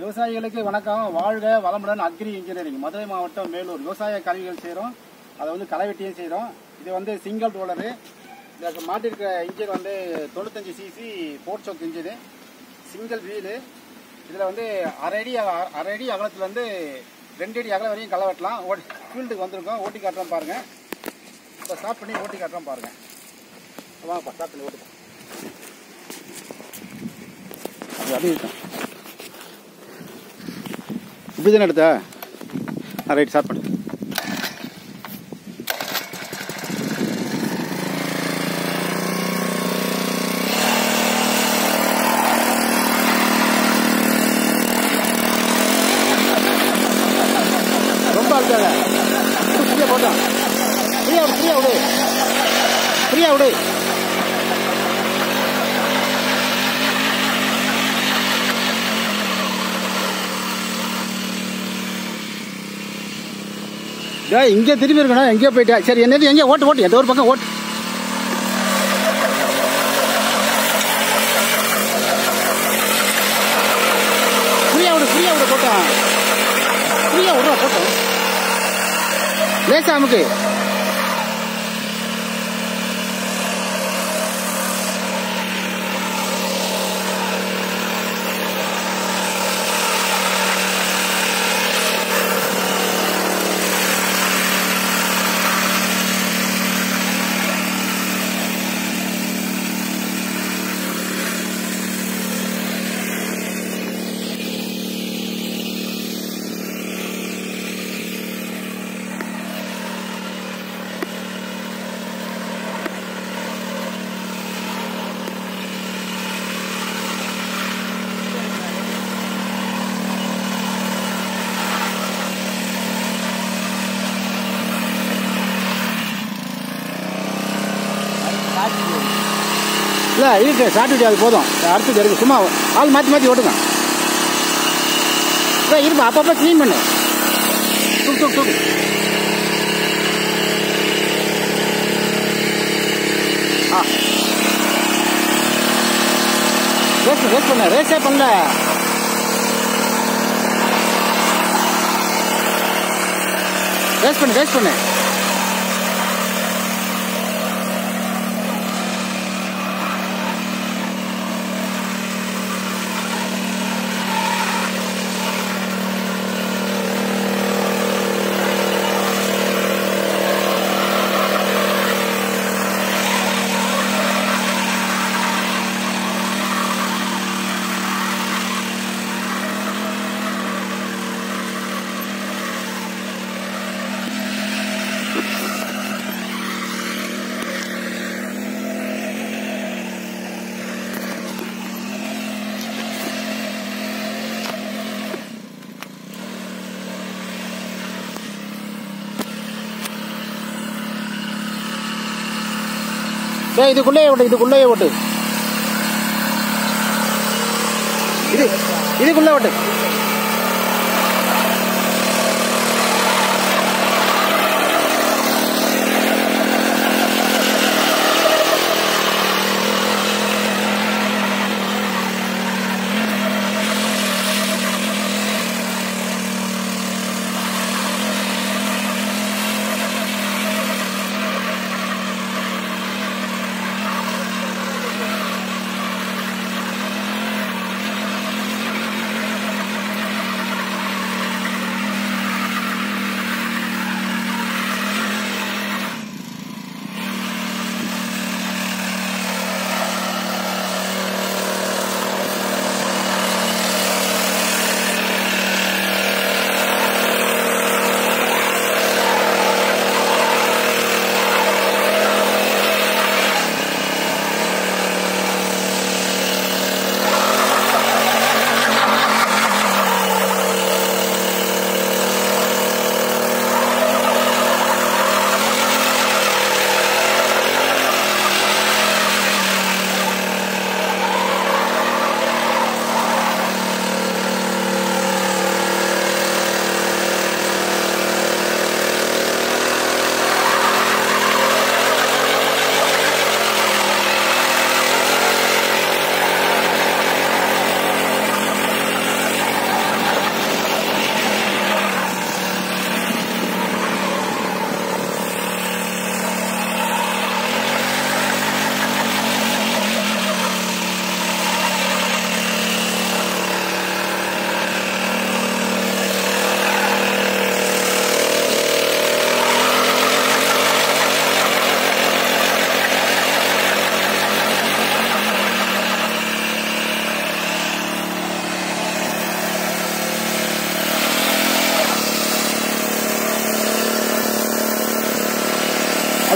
விவசாயிகளுக்கு வணக்கம். வாழ்க வளமுடன் அக்ரி இன்ஜினியரிங். மதுரை மாவட்டம் மேலூர். விவசாய கருவிகள் செய்கிறோம் அதை வந்து களை வெட்டியும் செய்கிறோம் இது வந்து சிங்கிள் ரோலரு இதற்கு மாட்டிருக்கிற இன்ஜின் வந்து தொண்ணூத்தஞ்சு CC port choke engine single wheel இதில் வந்து அரை அடி அரை அடி அகலத்தில் வந்து ரெண்டு அடி அகலம் வரையும் களை வெட்டலாம். ஓட்டி ஃபீல்டுக்கு வந்திருக்கோம். ஓட்டி காட்டுறோம் பாருங்கள் இப்போ ஸ்டாப் பண்ணி ஓட்டி காட்டுறோம் பாருங்கள் வாங்கப்பா ஸ்டாப் பண்ணி ஓட்டுப்பா அது இருக்கும் இப்படி தானே எடுத்தா ரைட் ஸ்டார்ட் பண்ணு ரொம்ப அழுத்தாத ஃப்ரீயா போட்டான் ஃப்ரீயா விடு ஃப்ரீயா விடு ஃப்ரீயா விடு டேய் இங்கே திரும்பி இருக்கணும் எங்கேயோ போயிட்டா. சரி என்னது எங்கேயோ ஓட்டு ஓட்டு எந்த ஒரு பக்கம் ஓட்டு. ஃப்ரீயா விடு ஃப்ரீயாக விட போட்டான் ஃப்ரீயா விடுறா போட்டோம். லேசா அமுக்கு. இல்லை இருக்கு சாப்பிட்டு அது போதும். அடுத்தது இருக்குது சும்மா ஆள் மாற்றி மாற்றி ஓட்டுங்க. இல்லை இருப்பா அப்பப்போ க்ளீன் பண்ணு. தூக்கு தூக்கு தூக்கு. ஆ. ரேஸ் ரேஸ் பண்ண ரேஸே பண்ணல. ரேஸ் பண்ணு ரேஸ் பண்ணு. டேய் இதுக்குள்ளேயே ஓட்டு இதுக்குள்ளேயே ஓட்டு. இது இதுக்குள்ளே ஓட்டு.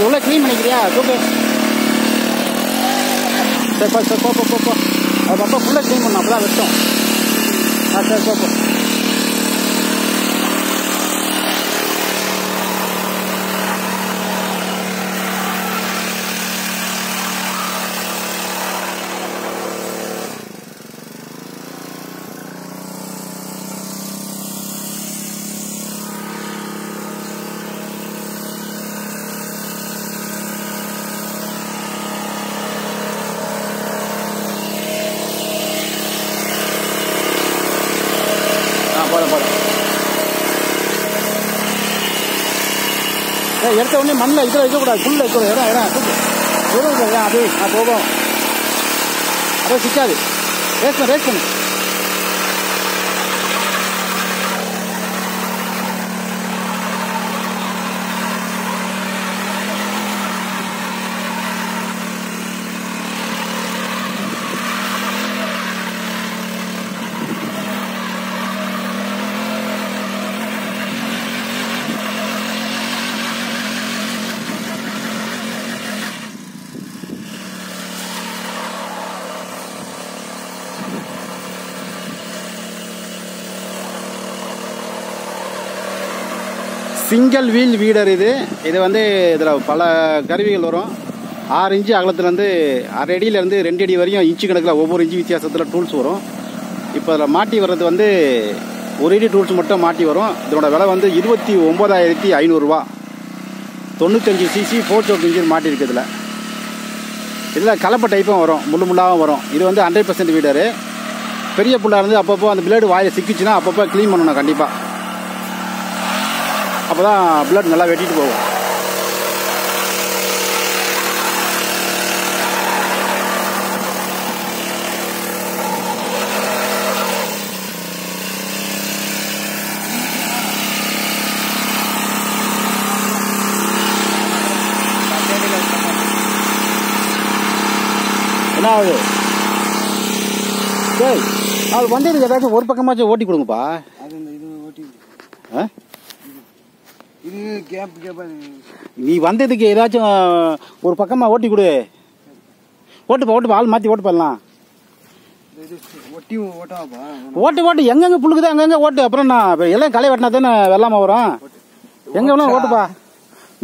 அது உள்ள க்ளீன் பண்ணிக்கிறியா? தூக்கு. சரி போ சரி போ போ, போ போ. அது அப்போ ஃபுல்லாக க்ளீன் பண்ணணும் அப்போ தான் வெட்டும். ஆ சரி போ போ ஆ போதும் போதும் ஏய் எடுத்த உடனே மண்ணில் இதில் வைக்கக்கூடாது புல்ல வைக்கக்கூடாது இடம் இடம் தூக்கு அது நான் போகும் அப்படியே சிக்காது ரேஸ் பண்ணு ரேஸ் பண்ணு சிங்கிள் வீல் வீடர் இது. இது வந்து இதில் பல கருவிகள் வரும். ஆறு இன்ச்சு அகலத்துலேருந்து அரை அடியிலேருந்து ரெண்டு அடி வரையும் இன்ச்சு கணக்கில் ஒவ்வொரு இன்ச்சு வித்தியாசத்தில் டூல்ஸ் வரும். இப்போ அதில் மாட்டி வர்றது வந்து ஒரு அடி டூல்ஸ் மட்டும் மாட்டி வரும். இதனோட விலை வந்து இருபத்தி ஒம்பதாயிரத்தி ஐநூறுரூவா தொண்ணூத்தஞ்சு சிசி ஃபோர் சோக் இன்ஜின் மாட்டியிருக்கு இதில். இதில் கலப்பை டைப்பும் வரும். முள்ளு முள்ளாகவும் வரும். இது வந்து ஹண்ட்ரட் பர்சன்ட் வீடரு. பெரிய பிள்ளை இருந்து அப்பப்போ அந்த பிளேடு வாயில் சிக்கிச்சுன்னா அப்பப்போ க்ளீன் பண்ணணும் கண்டிப்பாக அப்போ தான் பிளட் நல்லா வெட்டிட்டு போகும். என்ன ஆகுது சரி அது வந்ததுக்கு ஏதாச்சும் ஒரு பக்கமாச்சும் ஓட்டி கொடுங்கப்பா. அது இந்த இது ஓட்டி ஆ? இது கேப் கேப்பா நீ வந்ததுக்கு ஏதாச்சும் ஒரு பக்கமாக ஓட்டி கொடு. ஓட்டுப்பா ஓட்டுப்பா ஆள் மாற்றி ஓட்டு ஓட்டாப்பா ஓட்டு ஓட்டு எங்கெங்க புழுக்குதோ அங்கங்க ஓட்டு. அப்புறம் நான் எல்லாம் களை வெட்டினா தானே வெள்ளாம வரும். எங்க வேணாலும் ஓட்டுப்பா.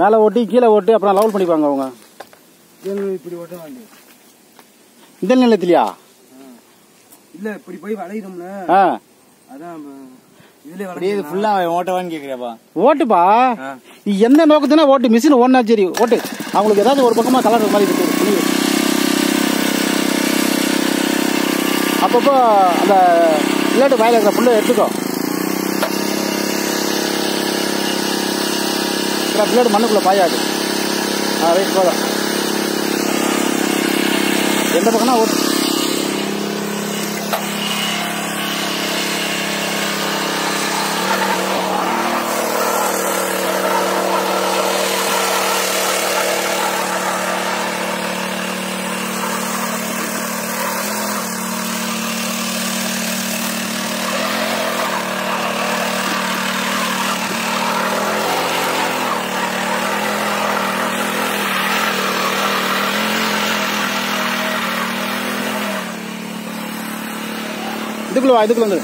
மேலே ஓட்டி கீழே ஓட்டி அப்புறம் லெவல் பண்ணிப்பாங்க அவங்க. இப்படி ஓட்ட இந்த நிலத்திலையா? இல்ல இப்படி போய் வளையிடும்ல ஆ. அதான் ஓட்டுப்பா. நீ எந்த நோக்கத்தினா ஓட்டு மிஷின் ஓடினா சரி ஓட்டு. அவங்களுக்கு ஏதாவது ஒரு பக்கமா கலர் மாதிரி இருக்கு. அப்பப்போ அந்த பிளேட்டு வாயில இருக்கிற புல்லை எடுத்துக்கோ. மண்ணுக்குள்ள பாயாது. ஆ ரைட் போதும். எந்த பக்கம்னா ஓட்டு. வா இதுக்குள்ள வந்து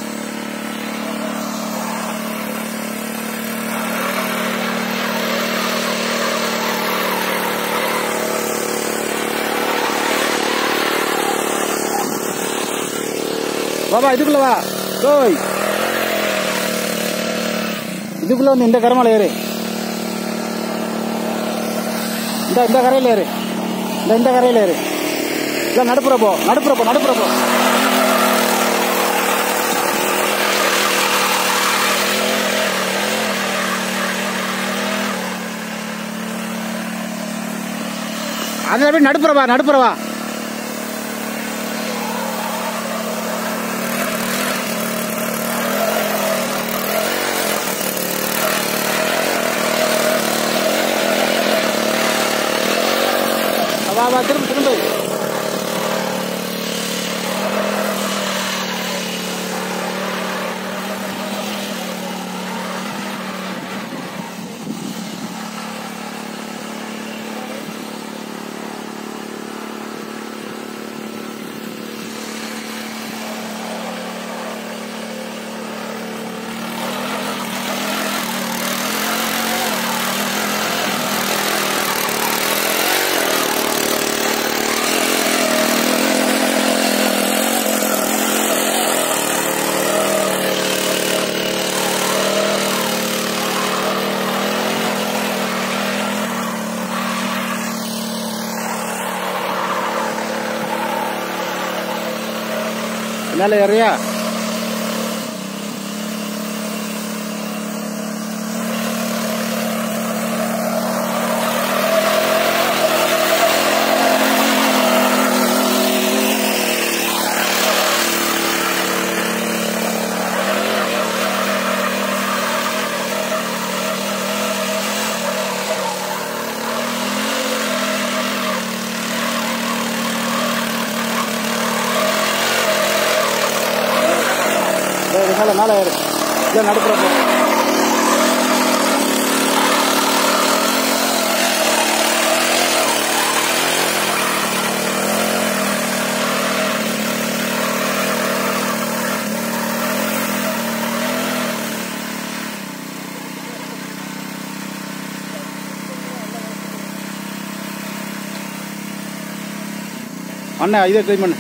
வாபா இதுக்குள்ள வா. ஓய் இதுக்குள்ள வந்து இந்த கரமால ஏறு. இந்த இந்த கரையில ஏறு. இந்த இந்த கரையில ஏறு. இல்ல நடுப்புற போ நடுப்புற அந்த நடுப்புற அதில் போய் நடுப்புறவா நடுப்புறவா வா வா திரும்ப திரும்ப. மேலே ஏறியா இது மேலே ஏறு இல்லை நடுப்புற போ அண்ணா இதை ட்ரை பண்ணு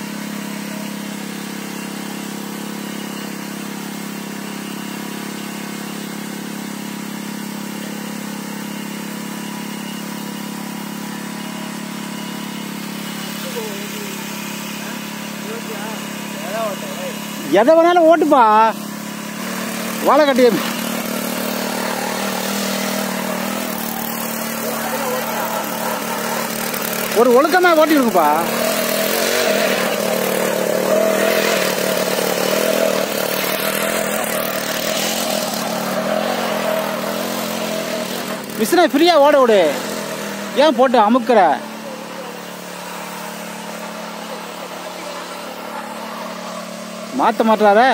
எதை வேணாலும் ஓட்டுப்பா. வாழை கட்டி ஒரு ஒழுக்கமாக ஓட்டி இருக்குப்பா. மிஷினை ஃப்ரீயாக ஓட விடு ஏன் போட்டு அமுக்கிற? மாற்ற மாட்டாரே.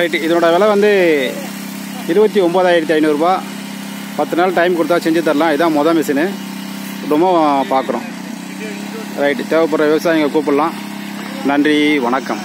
ரைட்டு இதனோட விலை வந்து இருபத்தி ஒம்பதாயிரத்தி ஐநூறுரூபா பத்து நாள் டைம் கொடுத்தா செஞ்சு தரலாம். இதான் மொதல் மிஷினு ரொம்ப பார்க்குறோம். ரைட்டு தேவைப்படுற விவசாயிங்க கூப்பிடலாம். நன்றி வணக்கம்.